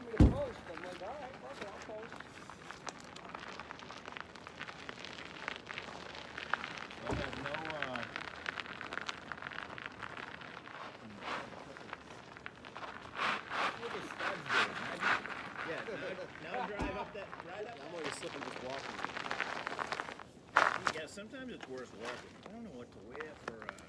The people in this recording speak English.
told me to post. I'm like, all right, okay, I'll post. No, uh, Yeah, Yeah, sometimes it's worth walking. I don't know what to wear for, uh,